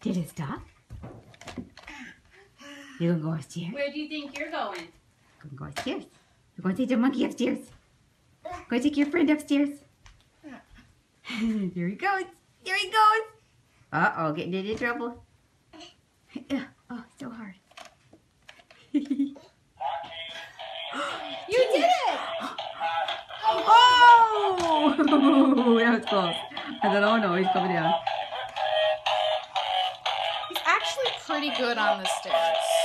Did it stop? You gonna go upstairs? Where do you think you're going? Gonna go upstairs. You're gonna take the monkey upstairs. Go take your friend upstairs. there he goes. There he goes. Uh oh, getting into trouble. Oh, so hard. you You did it! Oh! that was close. I thought, oh no, he's coming down. pretty good on the stairs.